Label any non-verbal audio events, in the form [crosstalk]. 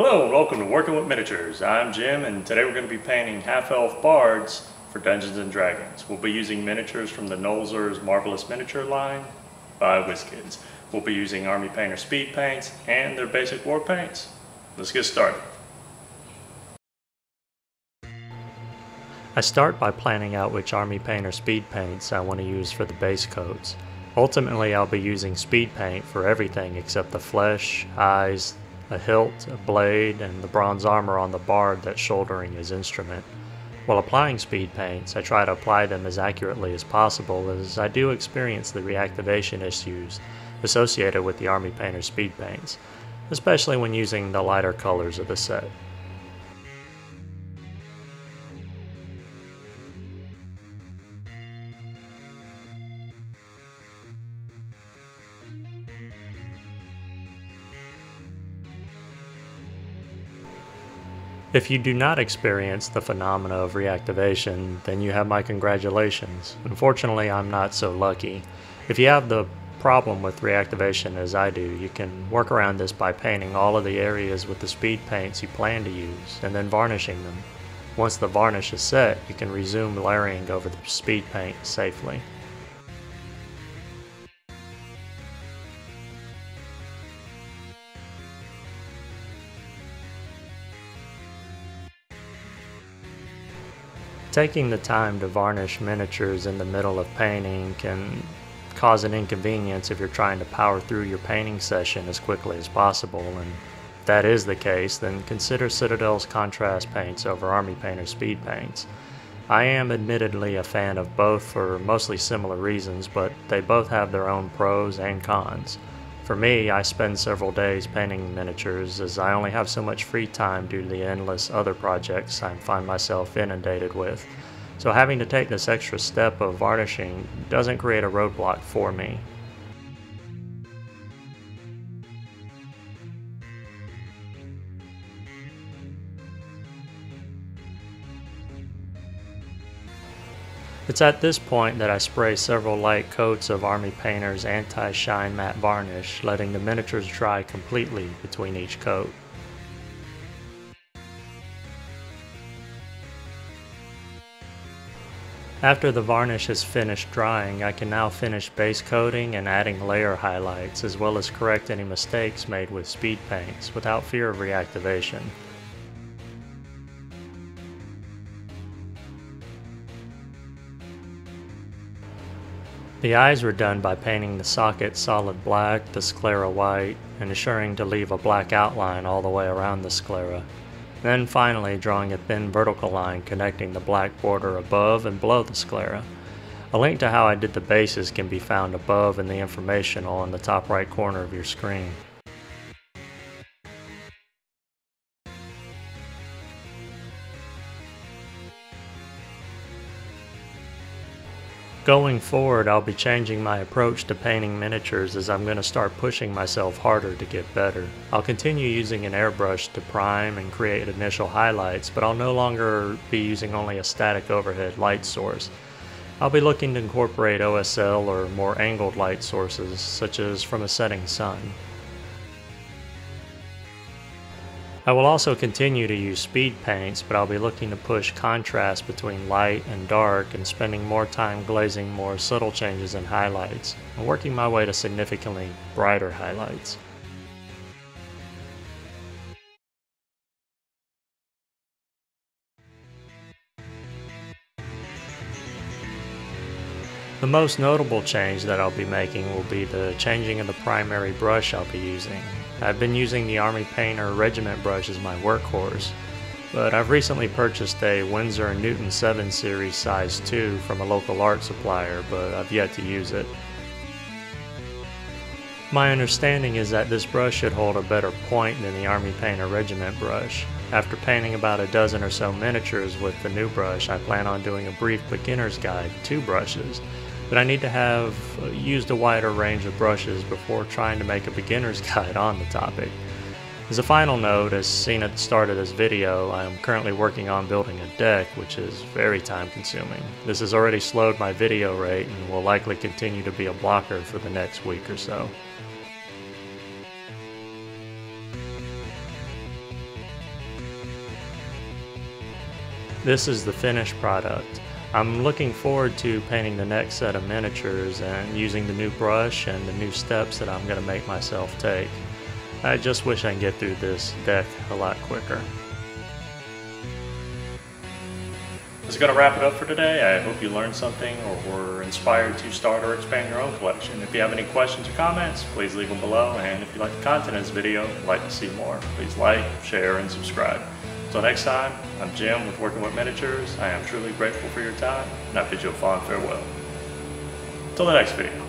Hello and welcome to Working with Miniatures. I'm Jim and today we're going to be painting half-elf bards for Dungeons & Dragons. We'll be using miniatures from the Nolzur's Marvelous Miniature line by WizKids. We'll be using Army Painter speed paints and their basic war paints. Let's get started. I start by planning out which Army Painter speed paints I want to use for the base coats. Ultimately I'll be using speed paint for everything except the flesh, eyes, a hilt, a blade, and the bronze armor on the bard that's shouldering his instrument. While applying speed paints, I try to apply them as accurately as possible as I do experience the reactivation issues associated with the Army Painter speed paints, especially when using the lighter colors of the set. If you do not experience the phenomena of reactivation, then you have my congratulations. Unfortunately, I'm not so lucky. If you have the problem with reactivation as I do, you can work around this by painting all of the areas with the speed paints you plan to use, and then varnishing them. Once the varnish is set, you can resume layering over the speed paint safely. Taking the time to varnish miniatures in the middle of painting can cause an inconvenience if you're trying to power through your painting session as quickly as possible, and if that is the case, then consider Citadel's contrast paints over Army Painter speed paints. I am admittedly a fan of both for mostly similar reasons, but they both have their own pros and cons. For me, I spend several days painting miniatures as I only have so much free time due to the endless other projects I find myself inundated with. So having to take this extra step of varnishing doesn't create a roadblock for me. It's at this point that I spray several light coats of Army Painter's anti-shine matte varnish, letting the miniatures dry completely between each coat. After the varnish has finished drying, I can now finish base coating and adding layer highlights, as well as correct any mistakes made with speed paints without fear of reactivation. The eyes were done by painting the socket solid black, the sclera white, and ensuring to leave a black outline all the way around the sclera. Then finally drawing a thin vertical line connecting the black border above and below the sclera. A link to how I did the bases can be found above in the information on the top right corner of your screen. Going forward, I'll be changing my approach to painting miniatures as I'm going to start pushing myself harder to get better. I'll continue using an airbrush to prime and create initial highlights, but I'll no longer be using only a static overhead light source. I'll be looking to incorporate OSL or more angled light sources, such as from a setting sun. I will also continue to use speed paints, but I'll be looking to push contrast between light and dark and spending more time glazing more subtle changes in highlights, and working my way to significantly brighter highlights. The most notable change that I'll be making will be the changing of the primary brush I'll be using. I've been using the Army Painter Regiment brush as my workhorse, but I've recently purchased a Winsor & Newton 7 Series size 2 from a local art supplier, but I've yet to use it. My understanding is that this brush should hold a better point than the Army Painter Regiment brush. After painting about a dozen or so miniatures with the new brush, I plan on doing a brief beginner's guide, to brushes, but I need to have uh, used a wider range of brushes before trying to make a beginner's [laughs] guide on the topic. As a final note, as seen at the start of this video, I am currently working on building a deck, which is very time consuming. This has already slowed my video rate and will likely continue to be a blocker for the next week or so. This is the finished product. I'm looking forward to painting the next set of miniatures and using the new brush and the new steps that I'm going to make myself take. I just wish I could get through this deck a lot quicker. This is going to wrap it up for today. I hope you learned something or were inspired to start or expand your own collection. If you have any questions or comments, please leave them below. And if you like the content of this video like to see more, please like, share, and subscribe. Until next time, I'm Jim with Working with Miniatures. I am truly grateful for your time, and I bid you a fond farewell. Until the next video.